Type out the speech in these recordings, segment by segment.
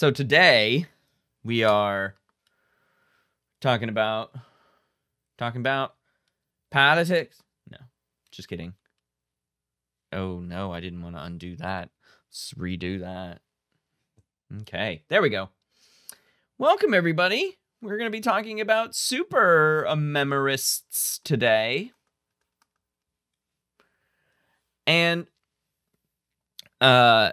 So today we are talking about talking about politics. No, just kidding. Oh no, I didn't want to undo that. Let's redo that. Okay, there we go. Welcome everybody. We're going to be talking about super memorists today. And uh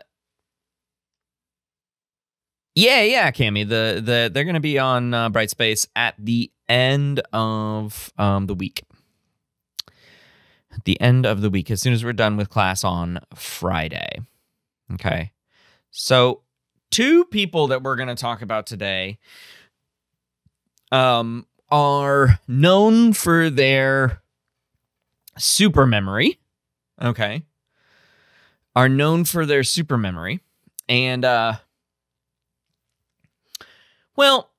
yeah, yeah, Cammy. The the they're gonna be on uh, Brightspace at the end of um the week. At the end of the week, as soon as we're done with class on Friday. Okay. So two people that we're gonna talk about today um are known for their super memory. Okay. Are known for their super memory. And uh well,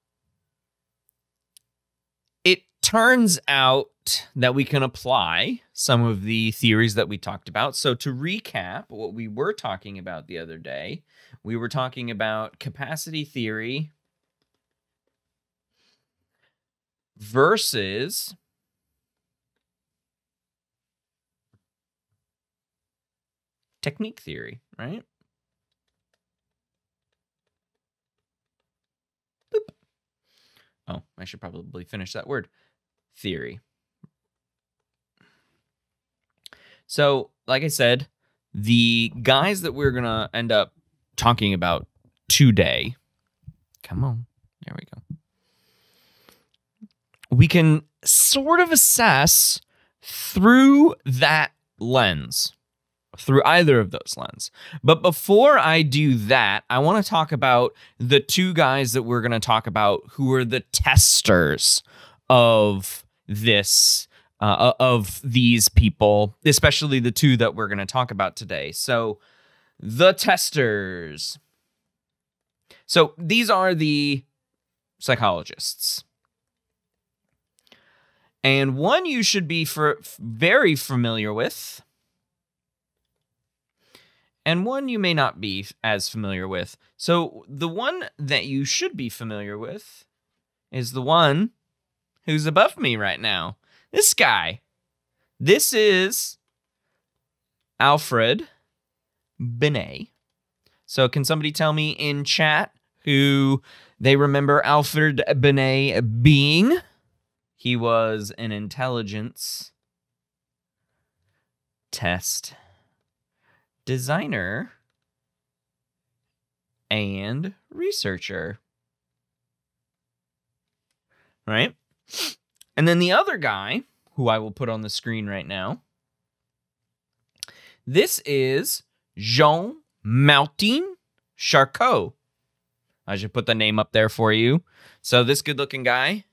it turns out that we can apply some of the theories that we talked about. So, to recap what we were talking about the other day, we were talking about capacity theory versus technique theory, right? Oh, I should probably finish that word. Theory. So, like I said, the guys that we're going to end up talking about today, come on, there we go. We can sort of assess through that lens through either of those lens. But before I do that, I want to talk about the two guys that we're going to talk about who are the testers of this uh, of these people, especially the two that we're going to talk about today. So, the testers. So, these are the psychologists. And one you should be for very familiar with and one you may not be as familiar with. So, the one that you should be familiar with is the one who's above me right now. This guy. This is Alfred Binet. So, can somebody tell me in chat who they remember Alfred Binet being? He was an intelligence test designer, and researcher. Right? And then the other guy, who I will put on the screen right now, this is Jean Martin Charcot. I should put the name up there for you. So this good looking guy,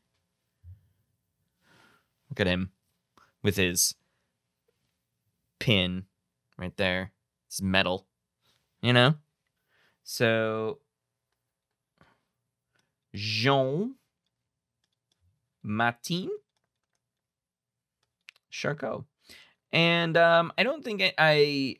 look at him with his pin right there. It's metal, you know? So, Jean Martin Charcot. And um, I don't think I, I,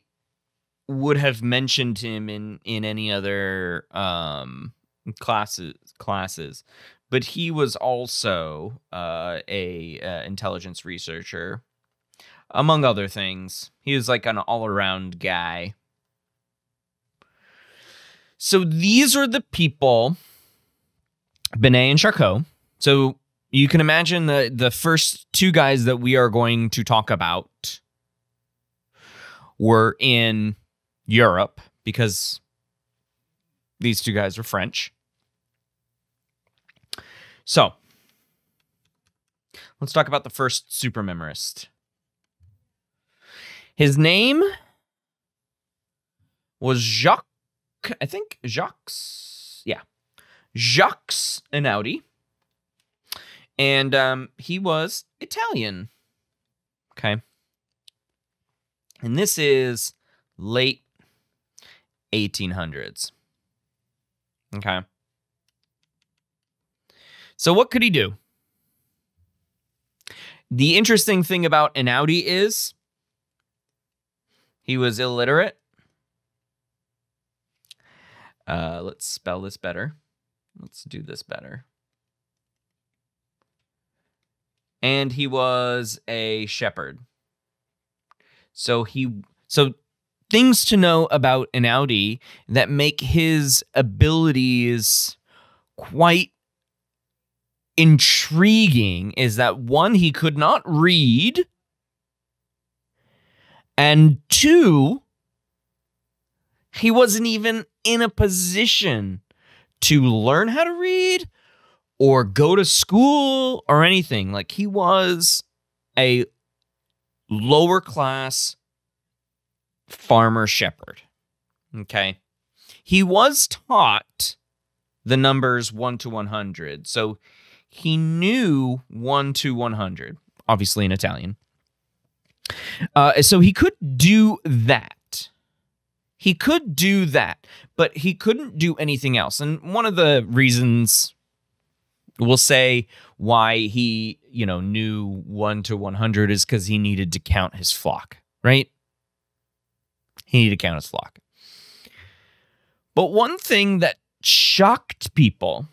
would have mentioned him in in any other um, classes classes, but he was also uh, a uh, intelligence researcher among other things. He was like an all around guy. So these are the people, Binet and Charcot. So you can imagine the the first two guys that we are going to talk about were in Europe because these two guys are French. So let's talk about the first super memorist. His name was Jacques, I think Jacques, yeah, Jacques Inaudi. And um, he was Italian. Okay. And this is late 1800s. Okay. So, what could he do? The interesting thing about Inaudi is he was illiterate. Uh, let's spell this better. Let's do this better. And he was a shepherd. So he so things to know about Inaudi that make his abilities quite intriguing is that one, he could not read, and two, he wasn't even in a position to learn how to read or go to school or anything. Like he was a lower class farmer shepherd. Okay. He was taught the numbers 1 to 100. So he knew 1 to 100, obviously in Italian. Uh, so he could do that. He could do that, but he couldn't do anything else. And one of the reasons we'll say why he, you know, knew 1 to 100 is cuz he needed to count his flock, right? He needed to count his flock. But one thing that shocked people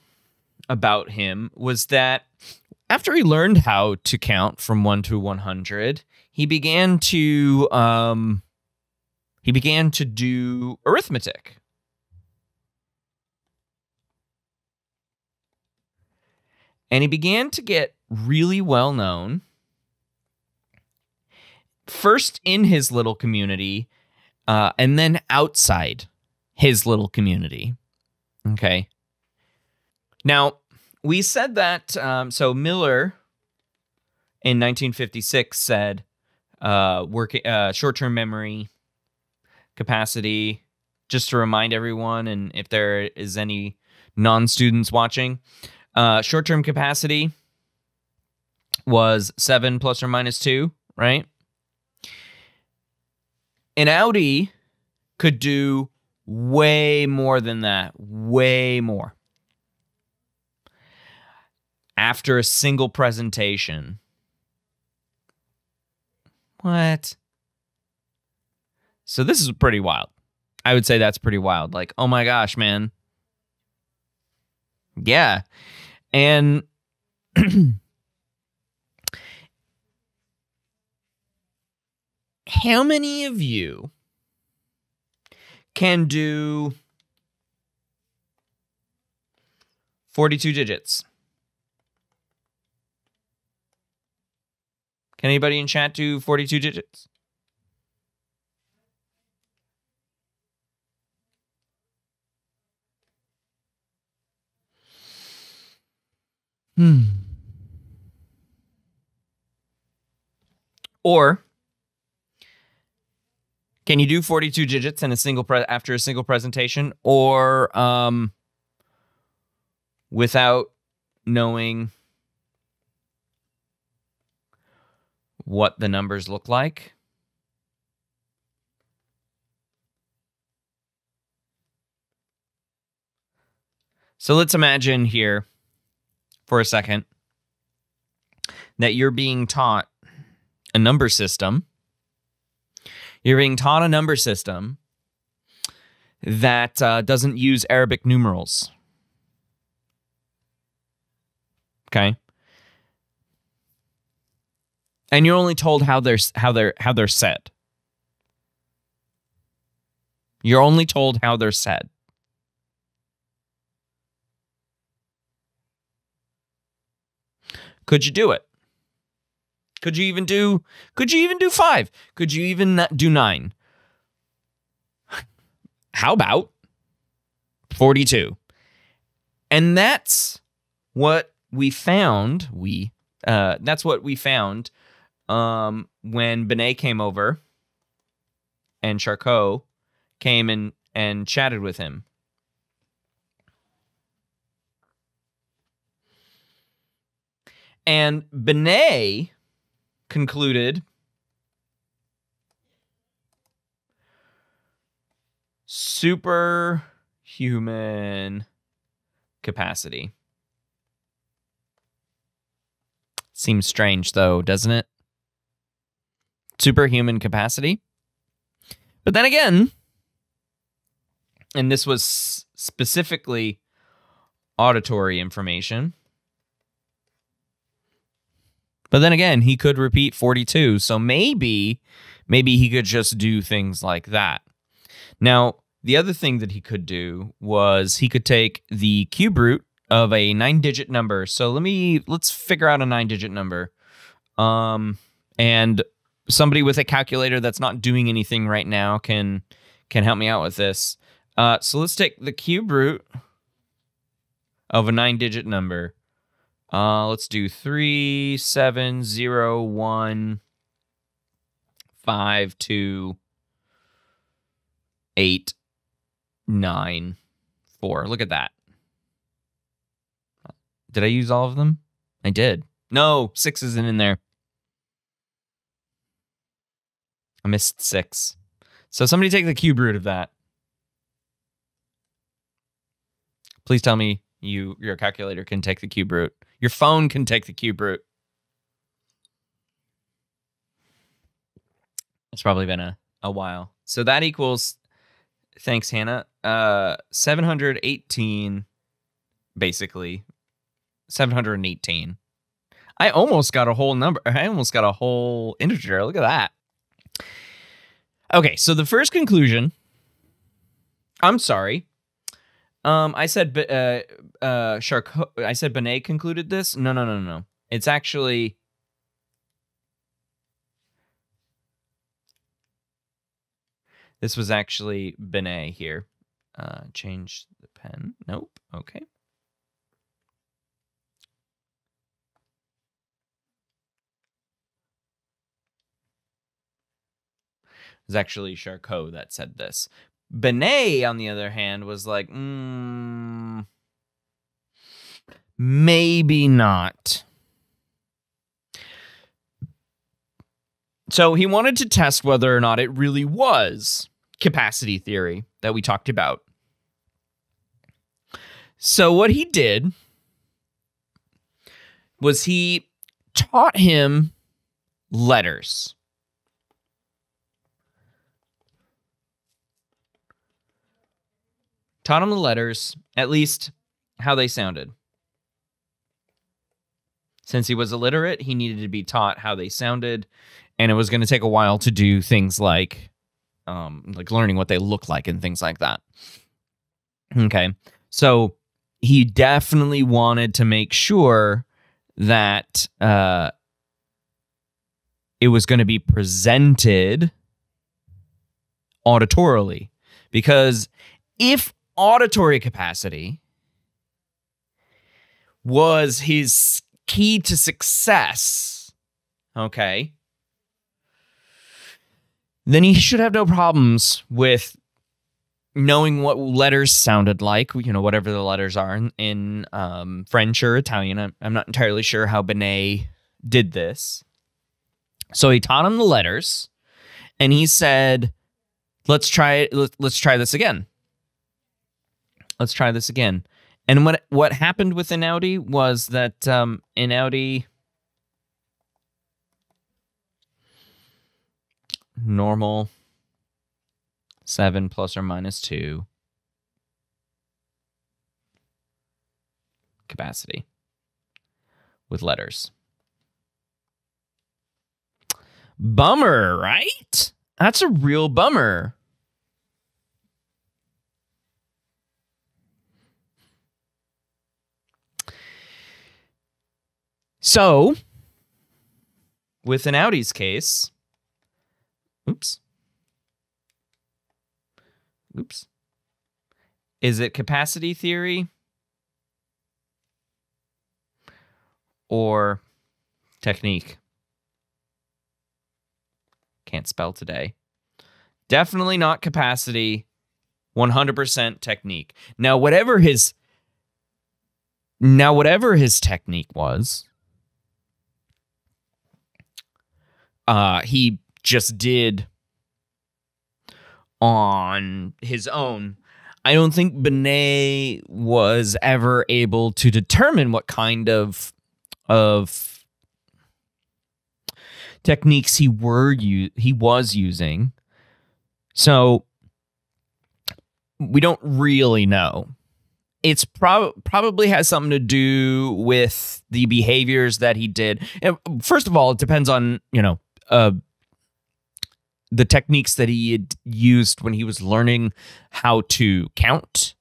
about him was that after he learned how to count from 1 to 100, he began to um he began to do arithmetic. And he began to get really well known first in his little community uh, and then outside his little community. Okay. Now, we said that, um, so Miller in 1956 said uh, work, uh, short term memory capacity, just to remind everyone, and if there is any non students watching, uh, short term capacity was seven plus or minus two, right? Inaudi could do way more than that, way more. After a single presentation. What? So this is pretty wild. I would say that's pretty wild. Like, oh my gosh, man. Yeah. And how many of you can do 42 digits? Can anybody in chat do 42 digits? Hmm. Or can you do 42 digits in a single pre- after a single presentation or um, without knowing what the numbers look like? So let's imagine here for a second that you're being taught a number system you're being taught a number system that uh, doesn't use Arabic numerals. Okay. And you're only told how they're how they're how they're said. You're only told how they're said. Could you do it? Could you even do could you even do 5? Could you even do 9? How about 42? And that's what we found, we uh that's what we found um when Binet came over and Charcot came and and chatted with him. And Binet concluded superhuman capacity. Seems strange, though, doesn't it? Superhuman capacity. But then again, and this was specifically auditory information. But then again, he could repeat 42. So maybe, maybe he could just do things like that. Now, the other thing that he could do was he could take the cube root of a nine digit number. So let me, let's figure out a nine digit number. Um, and somebody with a calculator that's not doing anything right now can, can help me out with this. Uh, so let's take the cube root of a nine digit number. Uh, let's do three, seven, zero, one, five, two, eight, nine, four. Look at that. Did I use all of them? I did. No, six isn't in there. I missed six. So somebody take the cube root of that. Please tell me you your calculator can take the cube root. Your phone can take the cube root. It's probably been a, a while. So that equals thanks, Hannah. Uh 718 basically. 718. I almost got a whole number. I almost got a whole integer. Look at that. Okay, so the first conclusion. I'm sorry. Um, I said, uh, uh, Charcot. I said Binet concluded this. No, no, no, no. It's actually. This was actually Binet here. Uh, change the pen. Nope. Okay. Was actually Charcot that said this. Binet, on the other hand, was like, mm, maybe not. So he wanted to test whether or not it really was capacity theory that we talked about. So what he did was he taught him letters. Taught him the letters, at least how they sounded. Since he was illiterate, he needed to be taught how they sounded, and it was going to take a while to do things like um, like learning what they look like and things like that. Okay. So he definitely wanted to make sure that uh, it was going to be presented auditorily because if auditory capacity was his key to success, okay, then he should have no problems with knowing what letters sounded like, you know, whatever the letters are in, in um, French or Italian. I'm, I'm not entirely sure how Binet did this. So he taught him the letters and he said, let's try it. Let's try this again let's try this again. And what what happened with Inaudi was that um, Inaudi normal seven plus or minus two capacity with letters. Bummer, right? That's a real bummer. So, with Inaudi's case, oops, oops, is it capacity theory or technique? Can't spell today. Definitely not capacity, 100% technique. Now, whatever his now whatever his technique was, uh, he just did on his own. I don't think Binet was ever able to determine what kind of of techniques he were he was using. So we don't really know. It's prob- probably has something to do with the behaviors that he did. And first of all, it depends on, you know, uh, the techniques that he had used when he was learning how to count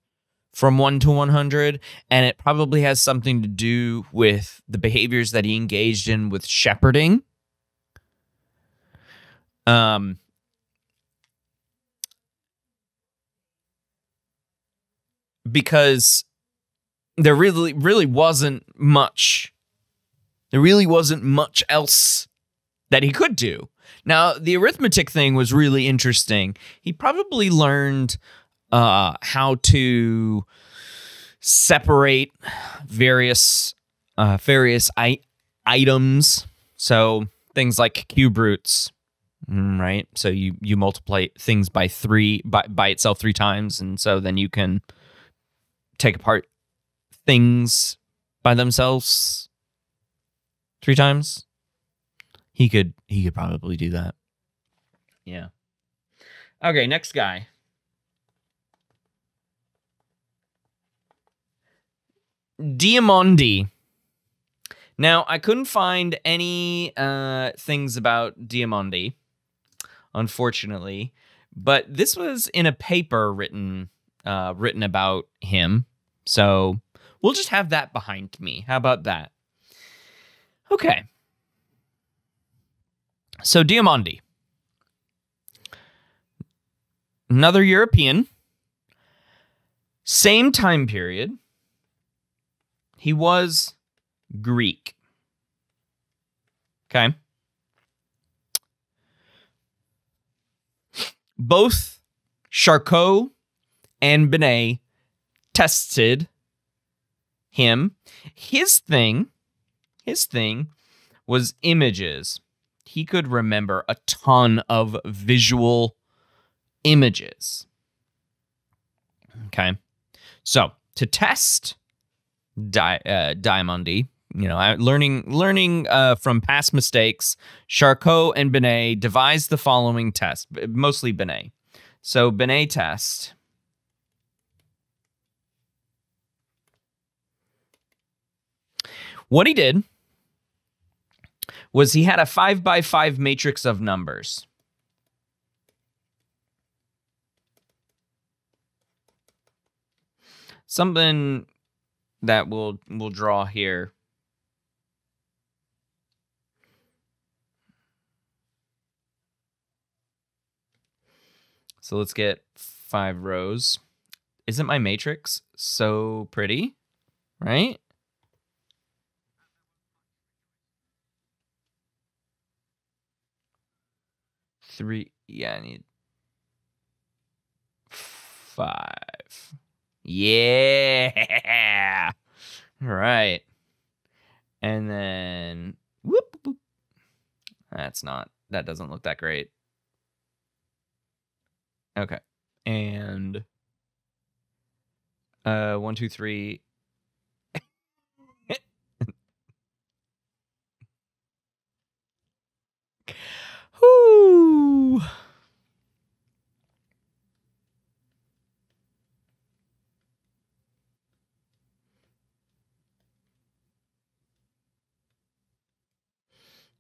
from 1 to 100 and it probably has something to do with the behaviors that he engaged in with shepherding. Um because there really really wasn't much there really wasn't much else that he could do now the arithmetic thing was really interesting he probably learned uh, how to separate various uh, various items. So things like cube roots, mm, right? So you you multiply things by three by by itself three times, and so then you can take apart things by themselves three times. He could he could probably do that. Yeah. Okay, next guy. Diamondi. Now, I couldn't find any uh, things about Diamondi, unfortunately, but this was in a paper written uh, written about him. So we'll just have that behind me. How about that? Okay. So Diamondi, another European, same time period he was Greek. Okay. Both Charcot and Binet tested him. His thing, his thing was images. He could remember a ton of visual images. Okay. So, to test Di- uh, Diamondi. You know, learning learning uh, from past mistakes. Charcot and Binet devised the following test, mostly Binet. So Binet test. What he did was he had a five by five matrix of numbers. Something that we'll we'll draw here. So let's get five rows. Isn't my matrix so pretty? Right? Three. Yeah, I need five. Yeah. All right. And then whoop, whoop. That's not that doesn't look that great. Okay. And uh one, two, three.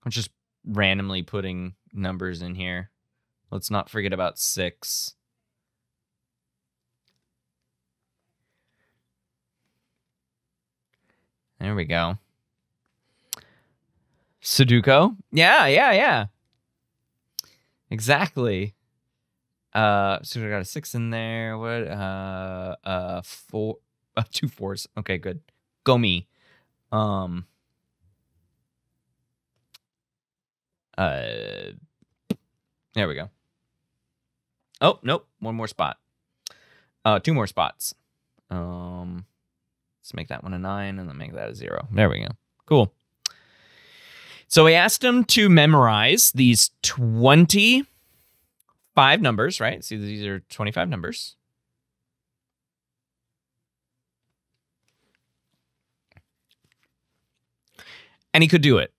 I'm just randomly putting numbers in here. Let's not forget about six. There we go. Sudoku? Yeah, yeah, yeah. Exactly. Uh, so we got a six in there. What? Uh, uh, four, uh, two fours. Okay, good. Go me. Um, Uh, there we go. Oh, nope. One more spot. Uh, two more spots. Um, let's make that one a nine and then make that a zero. There we go. Cool. So we asked him to memorize these 25 numbers, right? See, these are 25 numbers. And he could do it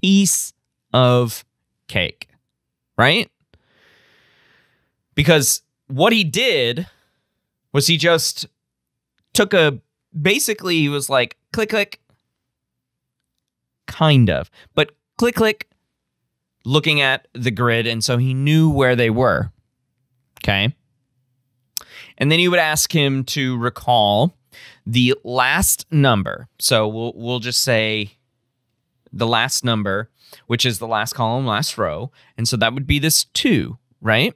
piece of cake, right? Because what he did was he just took a basically he was like click click kind of but click click looking at the grid and so he knew where they were okay and then you would ask him to recall the last number so we'll we'll just say the last number which is the last column last row and so that would be this 2 right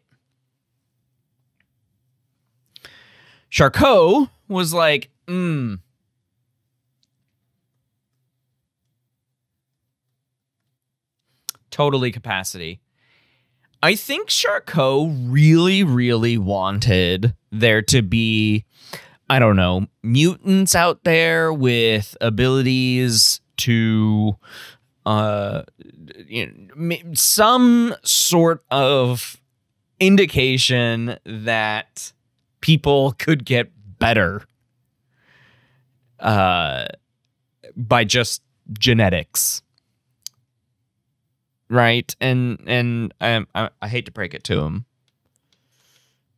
Charcot was like, hmm. Totally capacity. I think Charcot really, really wanted there to be, I don't know, mutants out there with abilities to, uh, you know, some sort of indication that people could get better uh, by just genetics. Right? And and I, I, I hate to break it to him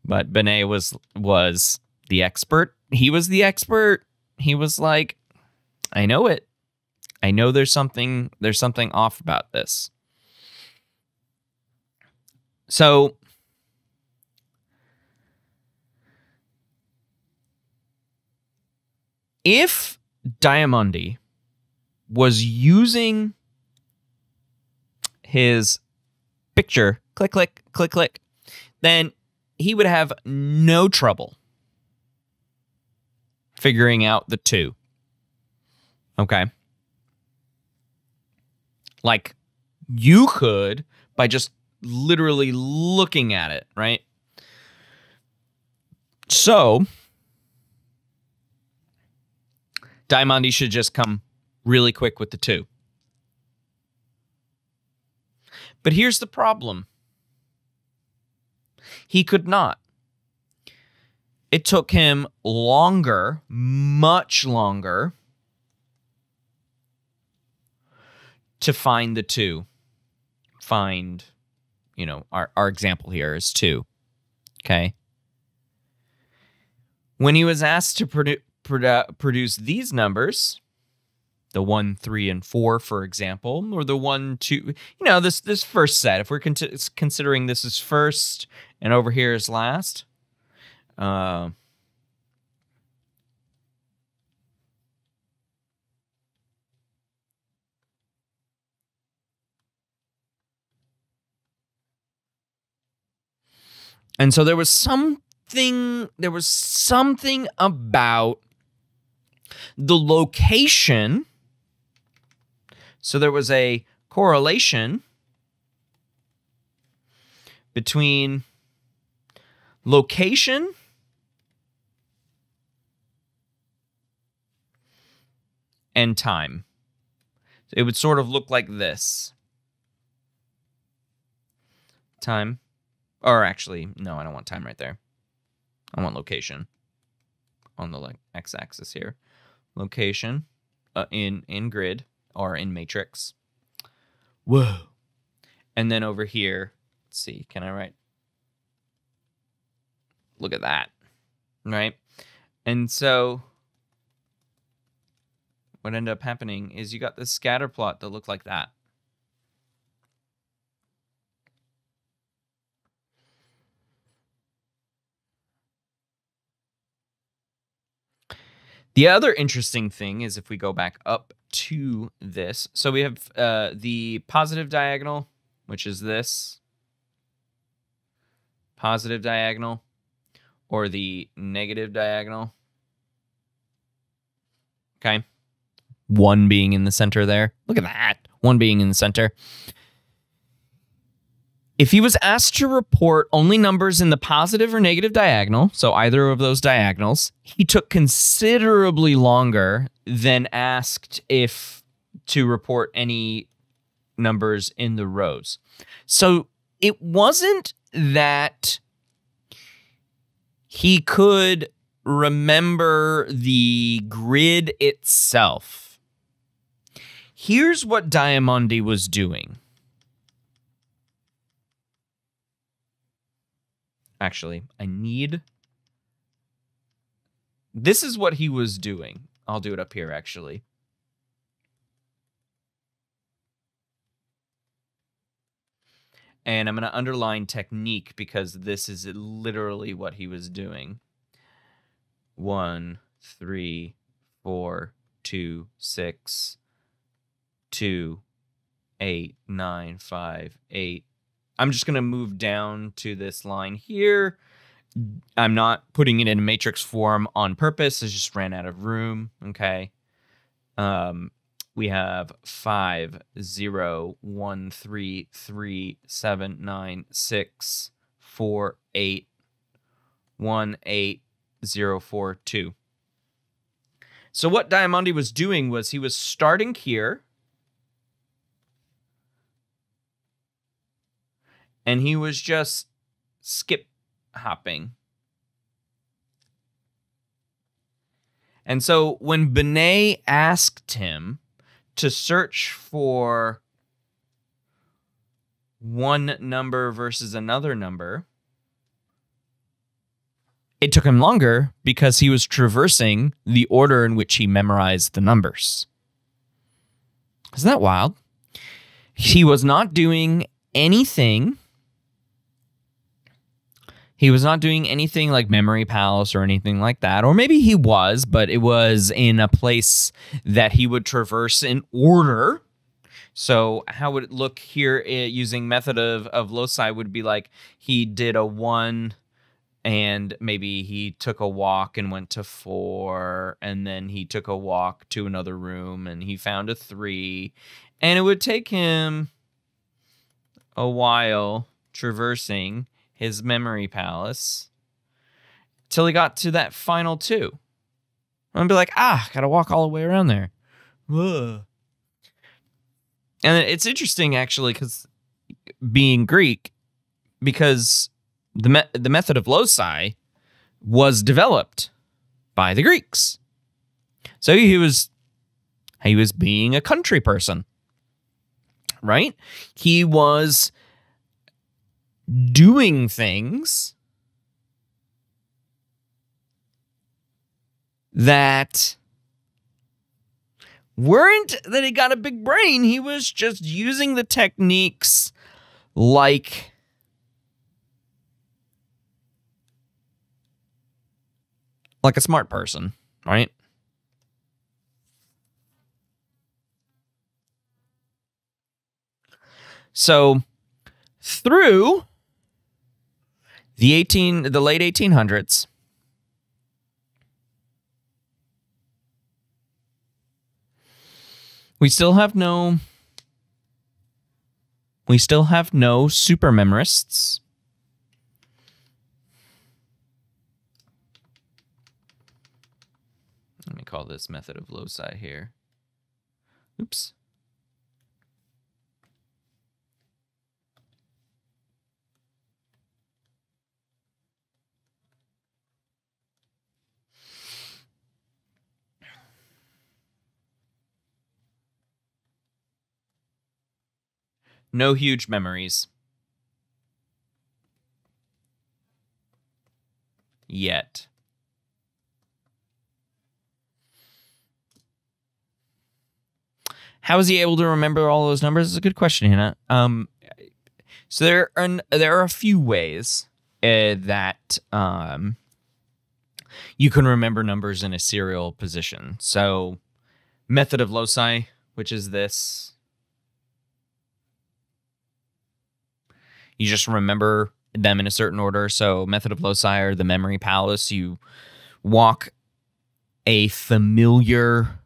but Binet was was the expert. He was the expert. He was like i know it i know there's something there's something off about this so if Diamondi was using his picture, click, click, click, click, then he would have no trouble figuring out the two. Okay. Like you could by just literally looking at it, right? So Diamondi should just come really quick with the two. But here's the problem he could not. It took him longer, much longer, to find the two. Find, you know, our, our example here is two. Okay. When he was asked to produ- produ- produce these numbers, the one, three, and four, for example, or the one, two, you know, this this first set. If we're con- considering this is first and over here is last, uh, And so there was something there was something about the location. So there was a correlation between location and time. It would sort of look like this. Time. Or actually, no, I don't want time right there. I want location on the like x-axis here location uh, in in grid or in matrix. Whoa. And then over here, let's see, can I write? Look at that. Right? And so what ended up happening is you got this scatter plot that looked like that. The other interesting thing is if we go back up to this, so we have uh, the positive diagonal, which is this positive diagonal, or the negative diagonal. Okay. One being in the center there. Look at that. One being in the center. If he was asked to report only numbers in the positive or negative diagonal, so either of those diagonals, he took considerably longer than asked if to report any numbers in the rows. So it wasn't that he could remember the grid itself. Here's what Diamondi was doing Actually, I need. This is what he was doing. I'll do it up here, actually. And I'm going to underline technique because this is literally what he was doing. One, three, four, two, six, two, eight, nine, five, eight. I'm just going to move down to this line here. I'm not putting it in matrix form on purpose. I just ran out of room. Okay. Um, we have five, zero, one, three, three, seven, nine, six, four, eight, one, eight, zero, four, two. So what Diamondi was doing was he was starting here. And he was just skip hopping. And so when Binet asked him to search for one number versus another number, it took him longer because he was traversing the order in which he memorized the numbers. Isn't that wild? He was not doing anything. He was not doing anything like Memory Palace or anything like that. Or maybe he was, but it was in a place that he would traverse in order. So, how would it look here eh, using method of, of loci would be like he did a one and maybe he took a walk and went to four and then he took a walk to another room and he found a three and it would take him a while traversing his memory palace till he got to that final two and be like ah gotta walk all the way around there Ugh. and it's interesting actually because being greek because the me- the method of loci was developed by the Greeks. So he was he was being a country person. Right? He was doing things that weren't that he got a big brain. He was just using the techniques like like a smart person, right? So through the 18 the late 1800s we still have no we still have no super memorists Let me call this method of loci here. Oops. No huge memories. Yet. How is he able to remember all those numbers? Is a good question, Hannah. Um, so there are there are a few ways uh, that um, you can remember numbers in a serial position. So method of loci, which is this. You just remember them in a certain order. So method of loci or the memory palace. You walk a familiar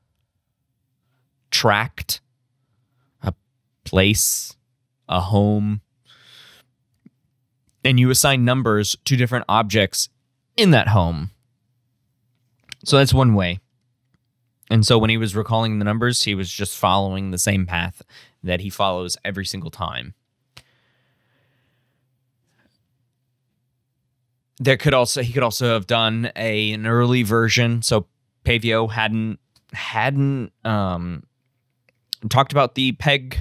tract, a place, a home, and you assign numbers to different objects in that home. So that's one way. And so when he was recalling the numbers, he was just following the same path that he follows every single time. There could also he could also have done a an early version. So Paivio hadn't hadn't um talked about the peg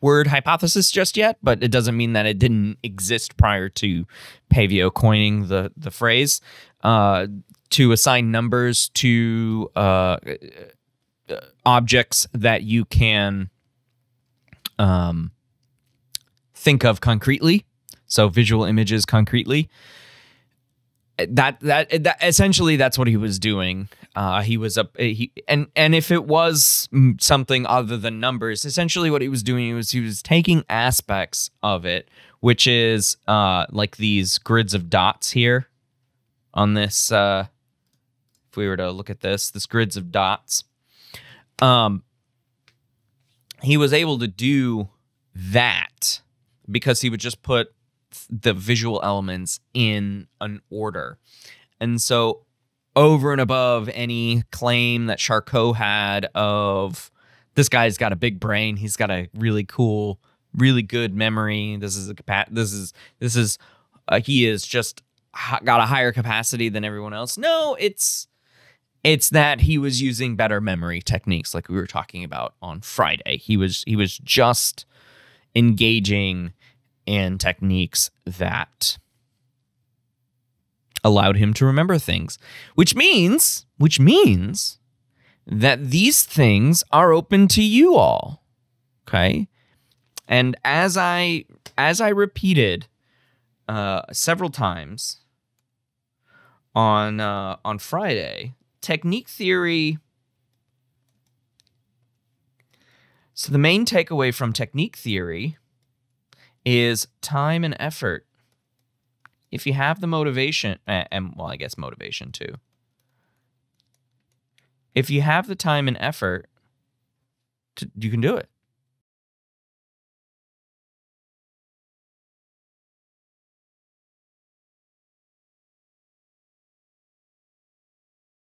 word hypothesis just yet, but it doesn't mean that it didn't exist prior to Paivio coining the the phrase uh, to assign numbers to uh, objects that you can um, think of concretely. So visual images concretely. That that that essentially that's what he was doing. Uh, he was up he and and if it was something other than numbers, essentially what he was doing was he was taking aspects of it, which is uh, like these grids of dots here on this. Uh, if we were to look at this, this grids of dots. Um, he was able to do that because he would just put the visual elements in an order. And so over and above any claim that Charcot had of this guy's got a big brain, he's got a really cool, really good memory. This is a this is this is uh, he is just got a higher capacity than everyone else. No, it's it's that he was using better memory techniques like we were talking about on Friday. He was he was just engaging in techniques that allowed him to remember things, which means, which means that these things are open to you all. Okay? And as I as I repeated uh, several times on uh, on Friday, technique theory So the main takeaway from technique theory is time and effort. If you have the motivation, and well, I guess motivation too. If you have the time and effort, to, you can do it.